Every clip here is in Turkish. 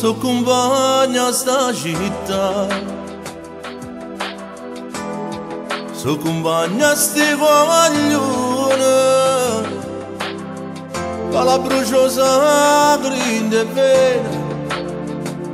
Sou com banhas da agitar Sou com banhas de guamalhona Palabrujosa grinde vera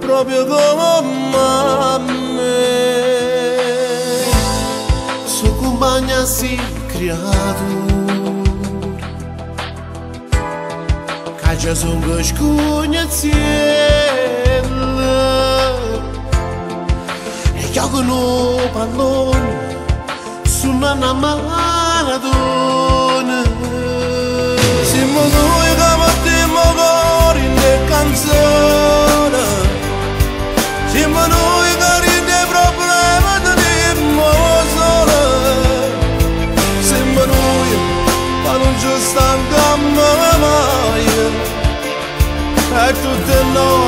Proprio como a me. Sou com banhas de criado Ca ce E chiar că nu pallon Sună na maradona Siamo noi che mettiamo cuore in le canzoni Siamo noi che ride problemi teniamo solo Siamo noi che non ci stanchiamo mai E tutte notte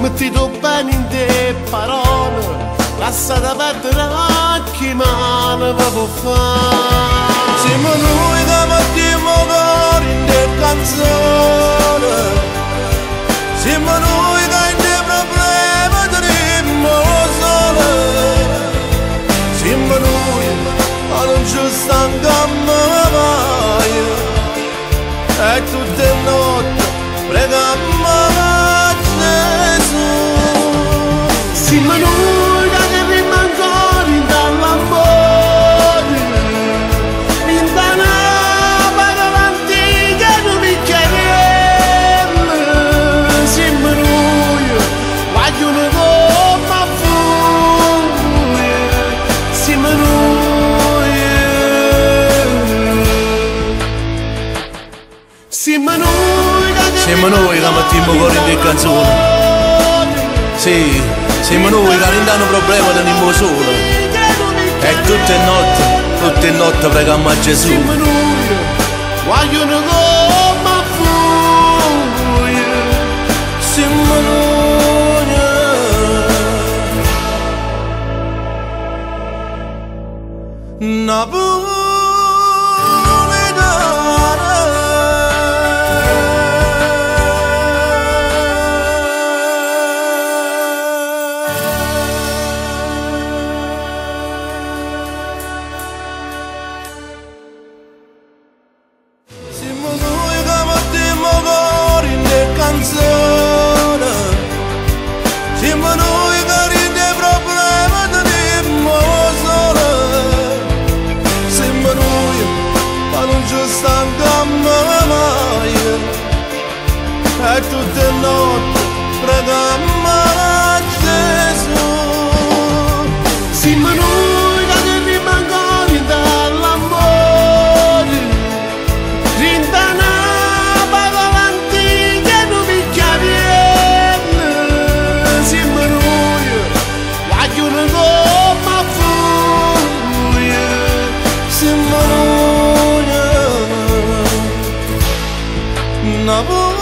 mettito bene in te parole lascia da parte la mano va a fare. Siamo noi Siamo noi che mettiamo cuore in canzone Sì, siamo noi che danno problema teniamo solo. E tutte notte, tutte notte preghiamo a Gesù. Siamo noi, vogliono come furia. Siamo noi. Una Siamo noi che ride problemi teniamo solo Siamo noi che non ci stanchiamo mai E tutte notte na boca